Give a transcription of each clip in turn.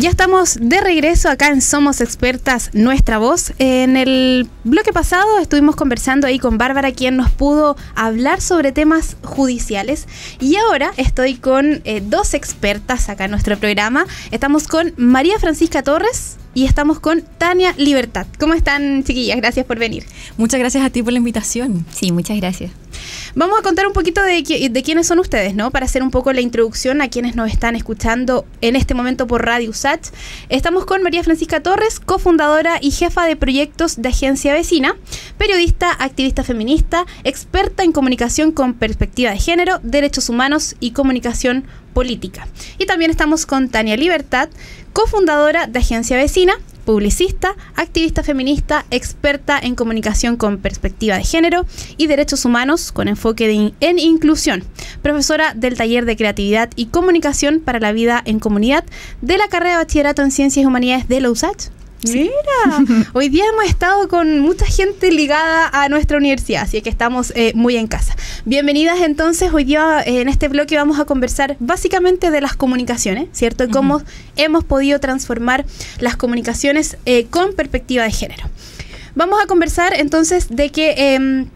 Ya estamos de regreso acá en Somos Expertas Nuestra Voz. En el bloque pasado estuvimos conversando ahí con Bárbara, quien nos pudo hablar sobre temas judiciales. Y ahora estoy con eh, dos expertas acá en nuestro programa. Estamos con María Francisca Torres y estamos con Tania Libertad. ¿Cómo están, chiquillas? Gracias por venir. Muchas gracias a ti por la invitación. Sí, muchas gracias. Vamos a contar un poquito de, de, quiénes son ustedes, ¿no? Para hacer un poco la introducción a quienes nos están escuchando en este momento por Radio USACH. Estamos con María Francisca Torres, cofundadora y jefa de proyectos de Agencia Vecina, periodista, activista feminista, experta en comunicación con perspectiva de género, derechos humanos y comunicación política. Y también estamos con Tania Libertad, cofundadora de Agencia Vecina, publicista, activista feminista, experta en comunicación con perspectiva de género y derechos humanos con enfoque en inclusión, profesora del taller de creatividad y comunicación para la vida en comunidad de la carrera de bachillerato en ciencias y humanidades de la USACH. Mira, hoy día hemos estado con mucha gente ligada a nuestra universidad, así que estamos eh, muy en casa. Bienvenidas entonces, hoy día eh, en este bloque vamos a conversar básicamente de las comunicaciones, ¿cierto? Y cómo hemos podido transformar las comunicaciones eh, con perspectiva de género. Vamos a conversar entonces de que em,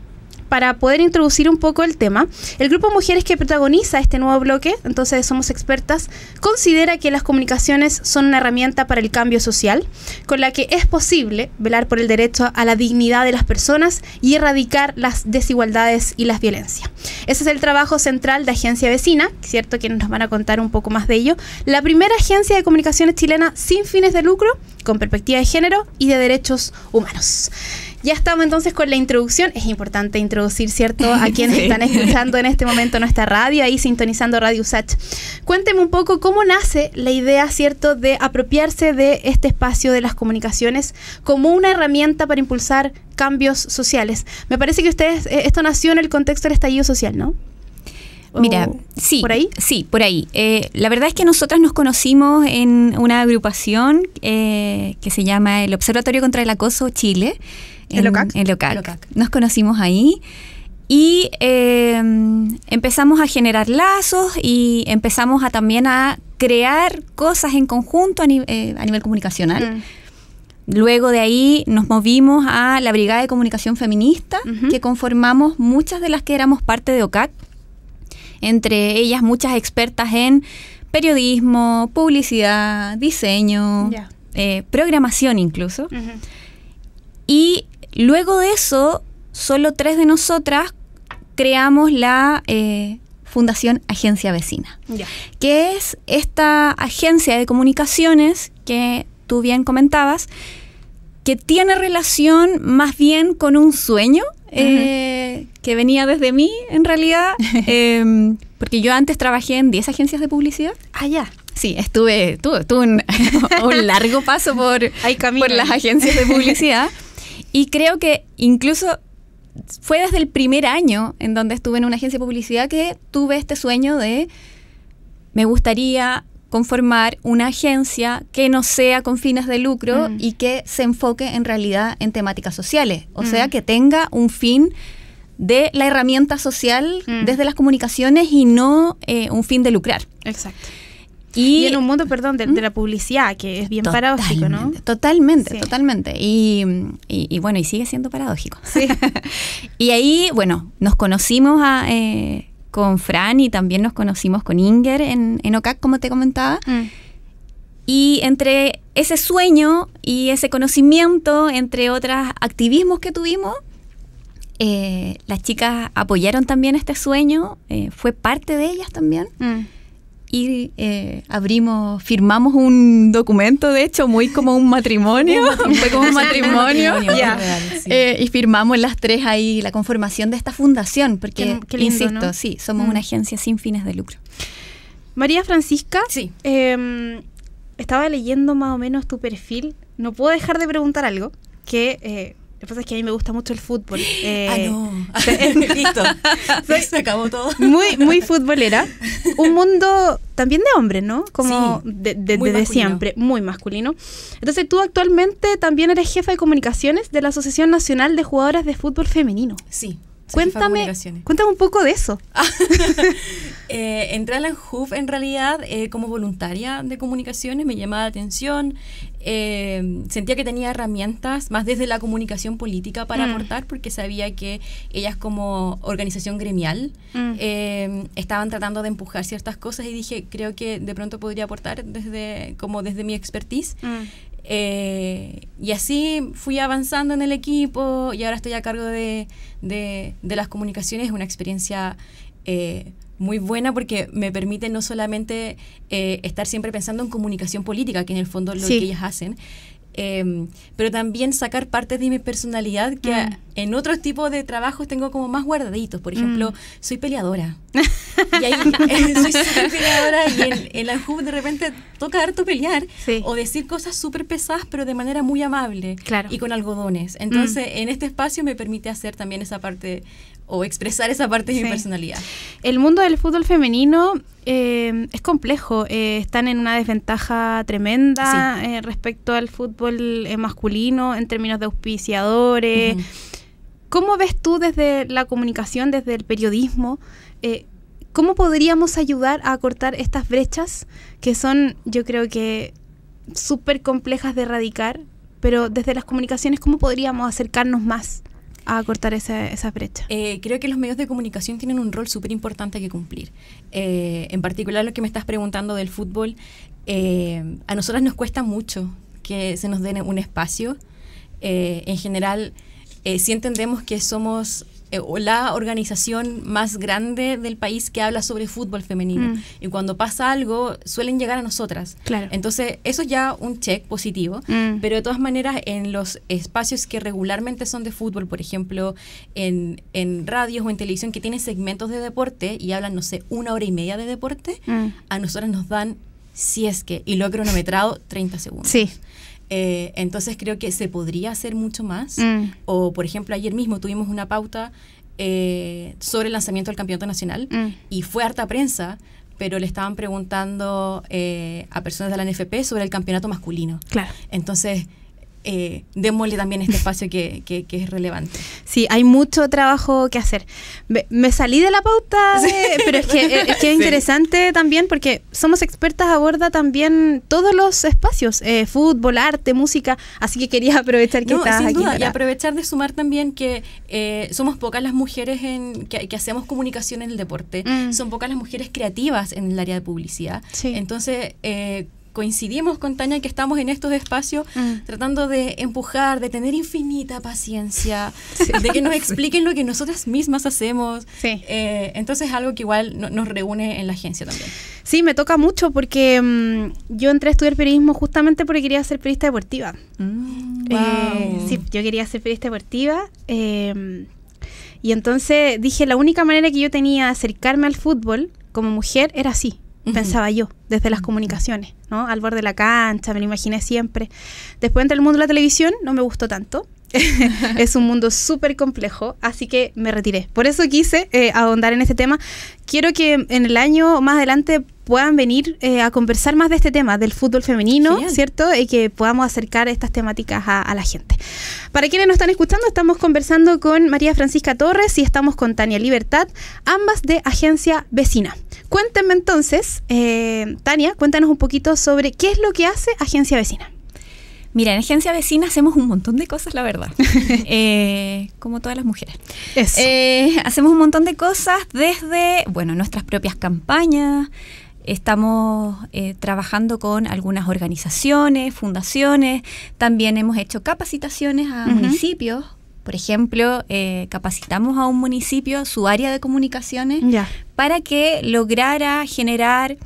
para poder introducir un poco el tema, el grupo mujeres que protagoniza este nuevo bloque, entonces somos expertas, considera que las comunicaciones son una herramienta para el cambio social, con la que es posible velar por el derecho a la dignidad de las personas y erradicar las desigualdades y las violencias. Ese es el trabajo central de Agencia Vecina, ¿cierto? Quienes nos van a contar un poco más de ello. La primera agencia de comunicaciones chilena sin fines de lucro, con perspectiva de género y de derechos humanos. Ya estamos entonces con la introducción. Es importante introducir, ¿cierto?, a quienes están escuchando en este momento nuestra radio, ahí sintonizando Radio Sach. Cuénteme un poco cómo nace la idea, ¿cierto?, de apropiarse de este espacio de las comunicaciones como una herramienta para impulsar cambios sociales. Me parece que ustedes, eh, esto nació en el contexto del estallido social, ¿no? Mira, sí, por ahí. Sí, por ahí. Eh, la verdad es que nosotras nos conocimos en una agrupación eh, que se llama el Observatorio contra el Acoso Chile, ¿El OCAC? En OCAC. Nos conocimos ahí y em, empezamos a generar lazos y empezamos a también a crear cosas en conjunto a, eh, nivel comunicacional. Mm. Luego de ahí nos movimos a la Brigada de Comunicación Feminista, que conformamos muchas de las que éramos parte de OCAC, entre ellas muchas expertas en periodismo, publicidad, diseño, eh, programación incluso. Y Luego de eso, solo tres de nosotras creamos la eh, Fundación Agencia Vecina, que es esta agencia de comunicaciones que tú bien comentabas, que tiene relación más bien con un sueño eh, que venía desde mí, en realidad, em, porque yo antes trabajé en 10 agencias de publicidad. Ah, ya. Sí, estuve, tuve, un, largo paso por, por las agencias de publicidad. Y creo que incluso fue desde el primer año en donde estuve en una agencia de publicidad que tuve este sueño de me gustaría conformar una agencia que no sea con fines de lucro mm. y que se enfoque en realidad en temáticas sociales, o sea, mm. que tenga un fin de la herramienta social mm. desde las comunicaciones y no eh, un fin de lucrar. Exacto. Y, en un mundo, perdón, de, la publicidad, que es bien paradójico, ¿no? Totalmente, totalmente. Y, bueno, y sigue siendo paradójico. Sí. y ahí, bueno, nos conocimos eh, con Fran y también nos conocimos con Inger en, en OCAC, como te comentaba. Mm. Y entre ese sueño y ese conocimiento, entre otros activismos que tuvimos, eh, las chicas apoyaron también este sueño, eh, fue parte de ellas también. Mm y eh, abrimos, firmamos un documento, de hecho, muy como un matrimonio, fue como un matrimonio, eh, y firmamos las tres ahí la conformación de esta fundación, porque, insisto, sí, somos una mm. agencia sin fines de lucro. María Francisca, sí. Em, estaba leyendo más o menos tu perfil, no puedo dejar de preguntar algo, que eh, lo que pasa es que a mí me gusta mucho el fútbol. ah, no. Listo. Se acabó todo. Muy, muy futbolera. Un mundo también de hombres, ¿no? Como de, siempre, muy masculino. Entonces, tú actualmente también eres jefa de comunicaciones de la Asociación Nacional de Jugadoras de Fútbol Femenino. Sí. Cuéntame, cuéntame un poco de eso. eh, entré a la HUF en realidad eh, como voluntaria de comunicaciones, me llamaba la atención, eh, sentía que tenía herramientas más desde la comunicación política para mm. aportar, porque sabía que ellas como organización gremial mm. eh, estaban tratando de empujar ciertas cosas y dije, creo que de pronto podría aportar desde, como desde mi expertise. Mm. Eh, y así fui avanzando en el equipo y ahora estoy a cargo de, de, las comunicaciones. Es una experiencia muy buena porque me permite no solamente eh, estar siempre pensando en comunicación política, que en el fondo es lo que ellas hacen, em, pero también sacar partes de mi personalidad que mm. en otros tipos de trabajos tengo como más guardaditos. Por ejemplo, mm. soy peleadora. y ahí soy súper peleadora y en, en, la hub de repente toca harto pelear o decir cosas súper pesadas pero de manera muy amable y con algodones. Entonces, mm. en este espacio me permite hacer también esa parte o expresar esa parte de mi personalidad. El mundo del fútbol femenino eh, es complejo, eh, están en una desventaja tremenda eh, respecto al fútbol masculino en términos de auspiciadores. ¿Cómo ves tú desde la comunicación, desde el periodismo? ¿Cómo podríamos ayudar a cortar estas brechas que son, yo creo que, súper complejas de erradicar? Pero desde las comunicaciones, ¿cómo podríamos acercarnos más a cortar esa, esa brecha? Eh, creo que los medios de comunicación tienen un rol súper importante que cumplir. Eh, en particular lo que me estás preguntando del fútbol, eh, a nosotras nos cuesta mucho que se nos dé un espacio. en general, si entendemos que somos eh, la organización más grande del país que habla sobre fútbol femenino. Mm. Y cuando pasa algo, suelen llegar a nosotras. Claro. Entonces, eso es ya un check positivo, mm. pero de todas maneras, en los espacios que regularmente son de fútbol, por ejemplo, en, en radios o en televisión que tienen segmentos de deporte y hablan, no sé, una hora y media de deporte, mm. a nosotras nos dan, si es que, y lo he cronometrado, 30 segundos. Sí. Eh, entonces creo que se podría hacer mucho más. Mm. O, por ejemplo, ayer mismo tuvimos una pauta eh, sobre el lanzamiento del campeonato nacional mm. y fue harta prensa, pero le estaban preguntando eh, a personas de la NFP sobre el campeonato masculino. Claro. Entonces, eh, démosle también este espacio que, que, es relevante. Sí, hay mucho trabajo que hacer. Me, salí de la pauta, pero es que, eh, es, interesante también porque somos expertas, aborda también todos los espacios, eh, fútbol, arte, música, así que quería aprovechar que estás aquí. y aprovechar de sumar también que eh, somos pocas las mujeres en, que, hacemos comunicación en el deporte, mm. son pocas las mujeres creativas en el área de publicidad. Entonces, eh, coincidimos con Tania que estamos en estos espacios mm. tratando de empujar, de tener infinita paciencia, de que nos expliquen lo que nosotras mismas hacemos. Eh, entonces es algo que igual nos reúne en la agencia también. Sí, me toca mucho porque mm, yo entré a estudiar periodismo justamente porque quería ser periodista deportiva. Mm, eh, sí, yo quería ser periodista deportiva. Eh, y entonces dije, la única manera que yo tenía de acercarme al fútbol como mujer era así pensaba yo, desde las comunicaciones, ¿no? Al borde de la cancha, me lo imaginé siempre. Después entré el mundo de la televisión, no me gustó tanto. es un mundo súper complejo, así que me retiré. Por eso quise eh, ahondar en este tema. Quiero que en el año más adelante puedan venir eh, a conversar más de este tema, del fútbol femenino, ¿cierto? Y que podamos acercar estas temáticas a, a, la gente. Para quienes nos están escuchando, estamos conversando con María Francisca Torres y estamos con Tania Libertad, ambas de Agencia Vecina. Cuéntenme entonces, eh, Tania, cuéntanos un poquito sobre qué es lo que hace Agencia Vecina. Mira, en Agencia Vecina hacemos un montón de cosas, la verdad. Eh, como todas las mujeres. Eh, hacemos un montón de cosas desde, bueno, nuestras propias campañas. Estamos trabajando con algunas organizaciones, fundaciones. También hemos hecho capacitaciones a municipios por ejemplo, eh, capacitamos a un municipio, su área de comunicaciones, para que lograra generar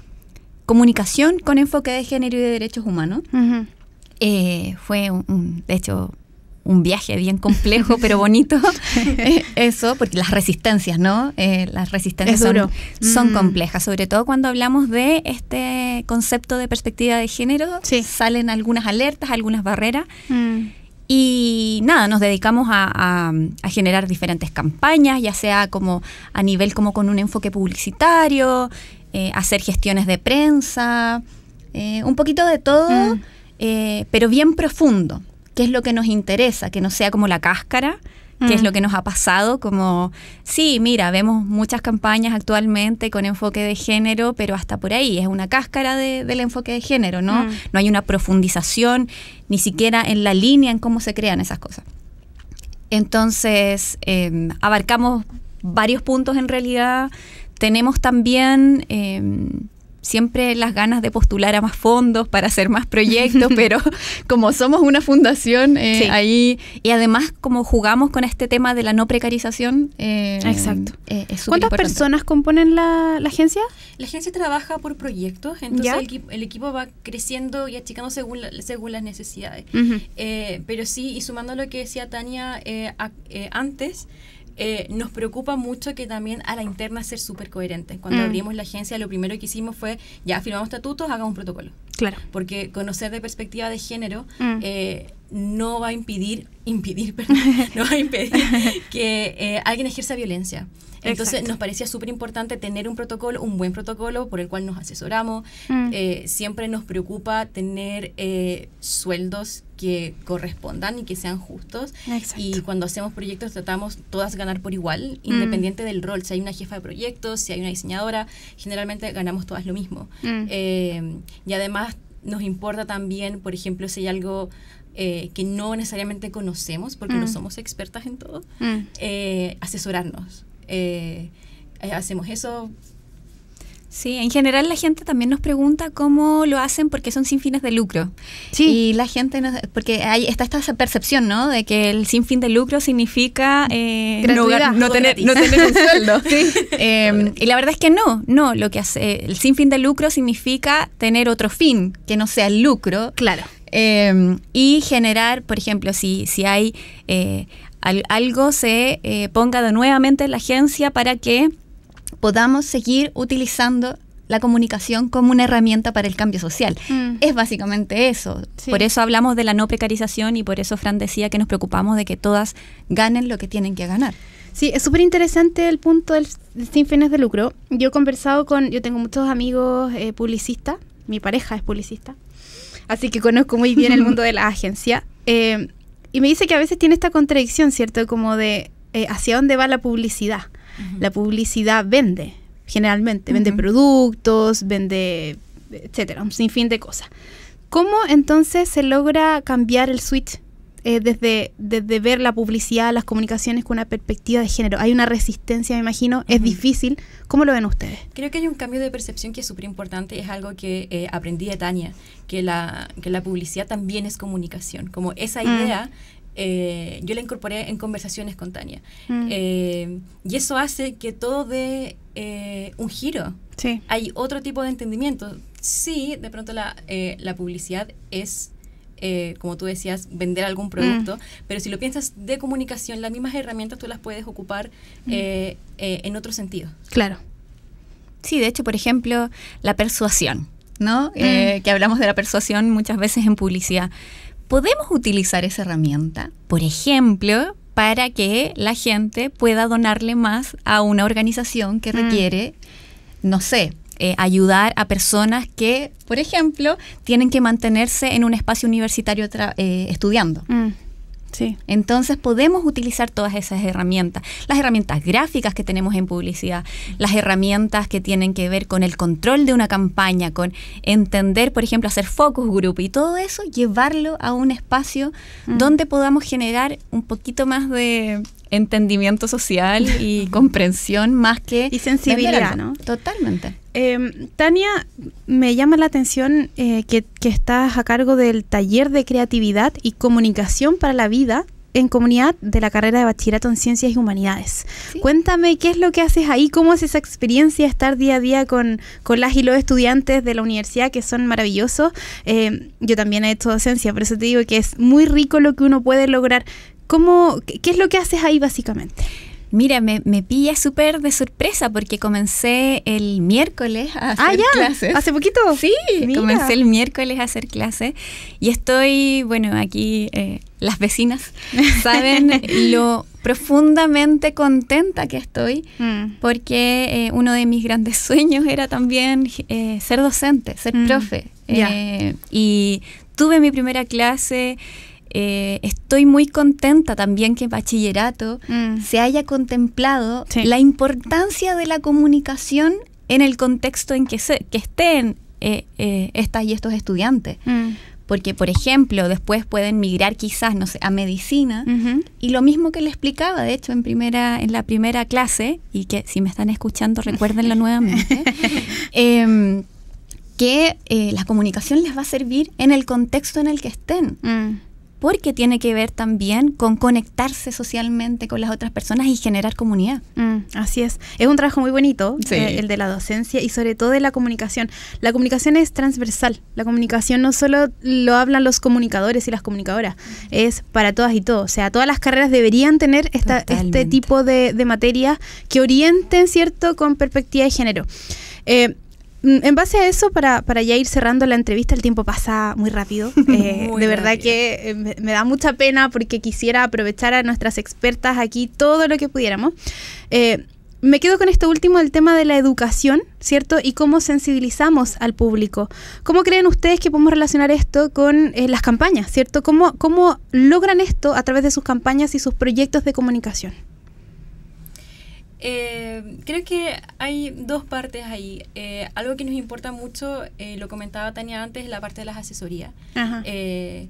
comunicación con enfoque de género y de derechos humanos. Eh, fue, un, de hecho, un viaje bien complejo, pero bonito. Eh, eso, porque las resistencias, ¿no? las resistencias son, mm. complejas, sobre todo cuando hablamos de este concepto de perspectiva de género. Salen algunas alertas, algunas barreras. Mm. Y nada, nos dedicamos a, generar diferentes campañas, ya sea como a nivel como con un enfoque publicitario, eh, hacer gestiones de prensa, eh, un poquito de todo, mm. eh, pero bien profundo, que es lo que nos interesa, que no sea como la cáscara, que es Mm. lo que nos ha pasado, como, sí, mira, vemos muchas campañas actualmente con enfoque de género, pero hasta por ahí, es una cáscara de- del enfoque de género, ¿no? Mm. No hay una profundización, ni siquiera en la línea en cómo se crean esas cosas. Entonces, eh, abarcamos varios puntos en realidad. Tenemos también eh, siempre las ganas de postular a más fondos para hacer más proyectos, pero como somos una fundación eh, Sí. ahí y además como jugamos con este tema de la no precarización, eh, Exacto. eh, es ¿Cuántas importante. personas componen la, la agencia? La agencia trabaja por proyectos, entonces el, el equipo va creciendo y achicando según, la- según las necesidades. Eh, pero sí, y sumando a lo que decía Tania eh, a- eh, antes, eh, nos preocupa mucho que también a la interna ser súper coherente. Cuando Mm. abrimos la agencia, lo primero que hicimos fue, ya firmamos estatutos, hagamos un protocolo. Claro. Porque conocer de perspectiva de género Mm. eh, no va a impedir, impedir, perdón, no va a impedir que eh, alguien ejerza violencia. Entonces Exacto. nos parecía súper importante tener un protocolo, un buen protocolo por el cual nos asesoramos. Mm. Eh, siempre nos preocupa tener eh, sueldos que correspondan y que sean justos. Exacto. Y cuando hacemos proyectos tratamos todas ganar por igual, Mm. independiente del rol. Si hay una jefa de proyectos, si hay una diseñadora, generalmente ganamos todas lo mismo. Mm. Eh, y además nos importa también, por ejemplo, si hay algo eh, que no necesariamente conocemos, porque no Mm. somos expertas en todo, Mm. eh, asesorarnos. Eh, eh, hacemos eso. Sí, en general la gente también nos pregunta cómo lo hacen porque son sin fines de lucro. Sí. Y la gente, no- porque hay, está esta percepción, ¿no? De que el sin fin de lucro significa eh, no, no tener, no tener un sueldo. Eh, y la verdad es que no, no. Lo que hace el sin fin de lucro significa tener otro fin que no sea el lucro. Claro. Eh, y generar, por ejemplo, si, si hay eh, al- algo, se eh, ponga de nuevamente en la agencia para que podamos seguir utilizando la comunicación como una herramienta para el cambio social. Mm. Es básicamente eso. Sí. Por eso hablamos de la no precarización y por eso Fran decía que nos preocupamos de que todas ganen lo que tienen que ganar. Sí, es súper interesante el punto del del sin fines de lucro. Yo he conversado con, yo tengo muchos amigos eh, publicistas, mi pareja es publicista, así que conozco muy bien el mundo de la agencia. Eh, y me dice que a veces tiene esta contradicción, ¿cierto? Como de eh, hacia dónde va la publicidad. La publicidad vende, generalmente, vende productos, vende, etcétera, un sinfín de cosas. ¿Cómo entonces se logra cambiar el switch eh, desde, desde ver la publicidad, las comunicaciones con una perspectiva de género? Hay una resistencia, me imagino, es Ujú. difícil. ¿Cómo lo ven ustedes? Creo que hay un cambio de percepción que es súper importante. Es algo que eh, aprendí de Tania, que la, que la publicidad también es comunicación. Como esa Mm. idea, eh, yo la incorporé en conversaciones con Tania. Mm. Eh, y eso hace que todo dé eh, un giro. Sí. Hay otro tipo de entendimiento. Sí, de pronto la, eh, la publicidad es, eh, como tú decías, vender algún producto, pero si lo piensas de comunicación, las mismas herramientas tú las puedes ocupar eh, eh, en otro sentido. Claro. Sí, de hecho, por ejemplo, la persuasión, ¿no? Mm. Que hablamos de la persuasión muchas veces en publicidad. Podemos utilizar esa herramienta, por ejemplo, para que la gente pueda donarle más a una organización que Mm. requiere, no sé, eh, ayudar a personas que, por ejemplo, tienen que mantenerse en un espacio universitario tra- eh, estudiando. Mm. Sí. Entonces podemos utilizar todas esas herramientas, las herramientas gráficas que tenemos en publicidad, las herramientas que tienen que ver con el control de una campaña, con entender, por ejemplo, hacer focus group y todo eso, llevarlo a un espacio Mm. donde podamos generar un poquito más de entendimiento social y comprensión más que Y sensibilidad. ¿no? Totalmente. Eh, Tania, me llama la atención eh, que, que estás a cargo del taller de creatividad y comunicación para la vida en comunidad de la carrera de bachillerato en ciencias y humanidades. Sí. Cuéntame qué es lo que haces ahí, cómo es esa experiencia estar día a día con, con las y los estudiantes de la universidad que son maravillosos. Eh, yo también he hecho docencia, por eso te digo que es muy rico lo que uno puede lograr. ¿Cómo, qué, es lo que haces ahí básicamente? Mira, me, me pilla súper de sorpresa porque comencé el miércoles a hacer ah, ya, clases. hace poquito. Sí, Mira. comencé el miércoles a hacer clases y estoy, bueno, aquí eh, las vecinas saben lo profundamente contenta que estoy Mm. porque eh, uno de mis grandes sueños era también eh, ser docente, ser Mm, profe. Eh, y tuve mi primera clase. Eh, estoy muy contenta también que en bachillerato Mm. se haya contemplado Sí. la importancia de la comunicación en el contexto en que, se, que estén eh, eh, estas y estos estudiantes. Mm. Porque, por ejemplo, después pueden migrar quizás, no sé, a medicina. Y lo mismo que le explicaba, de hecho, en primera, en la primera clase, y que si me están escuchando, recuérdenlo nuevamente, em, que la comunicación les va a servir en el contexto en el que estén, Mm. Porque tiene que ver también con conectarse socialmente con las otras personas y generar comunidad. Mm, así es. Es un trabajo muy bonito, Sí. eh, el de la docencia y sobre todo de la comunicación. La comunicación es transversal. La comunicación no solo lo hablan los comunicadores y las comunicadoras, es para todas y todos. O sea, todas las carreras deberían tener esta, este tipo de, de materias que orienten, ¿cierto?, con perspectiva de género. Eh, en base a eso, para, para ya ir cerrando la entrevista, el tiempo pasa muy rápido. Eh, Muy de verdad rápido. que eh, me, me da mucha pena porque quisiera aprovechar a nuestras expertas aquí todo lo que pudiéramos. Eh, me quedo con esto último del tema de la educación, ¿cierto? Y cómo sensibilizamos al público. ¿Cómo creen ustedes que podemos relacionar esto con eh, las campañas, ¿cierto? ¿Cómo, ¿Cómo logran esto a través de sus campañas y sus proyectos de comunicación? Eh, creo que hay dos partes ahí. Eh, algo que nos importa mucho, eh, lo comentaba Tania antes, es la parte de las asesorías. Eh,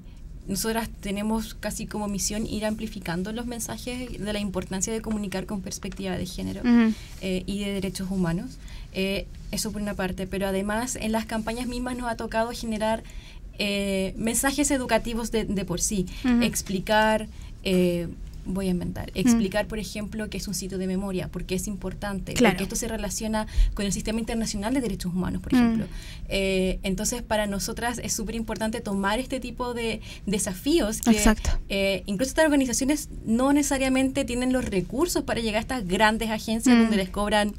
nosotras tenemos casi como misión ir amplificando los mensajes de la importancia de comunicar con perspectiva de género Ujú. eh, y de derechos humanos. Eh, eso por una parte, pero además en las campañas mismas nos ha tocado generar mensajes educativos de, de por sí, Ujú. explicar, eh, voy a inventar, explicar por ejemplo que es un sitio de memoria, porque es importante, Claro. porque esto se relaciona con el sistema internacional de derechos humanos, por Mm. ejemplo. Eh, entonces para nosotras es súper importante tomar este tipo de desafíos que Exacto. eh, incluso estas organizaciones no necesariamente tienen los recursos para llegar a estas grandes agencias Mm. donde les cobran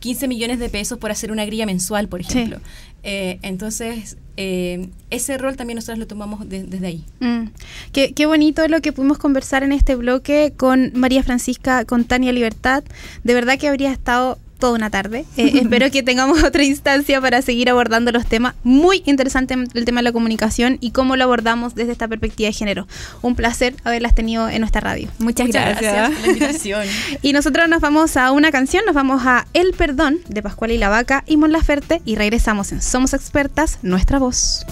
15 millones de pesos por hacer una grilla mensual, por Sí. ejemplo. Eh, entonces, eh, ese rol también nosotros lo tomamos de- desde ahí. Mm. Qué, qué bonito lo que pudimos conversar en este bloque con María Francisca, con Tania Libertad. De verdad que habría estado toda una tarde. Eh, espero que tengamos otra instancia para seguir abordando los temas. Muy interesante el tema de la comunicación y cómo lo abordamos desde esta perspectiva de género. Un placer haberlas tenido en nuestra radio. Muchas, gracias. por la invitación. Y nosotros nos vamos a una canción, nos vamos a El Perdón de Pascual y la Vaca y Mon Laferte y regresamos en Somos Expertas, nuestra voz.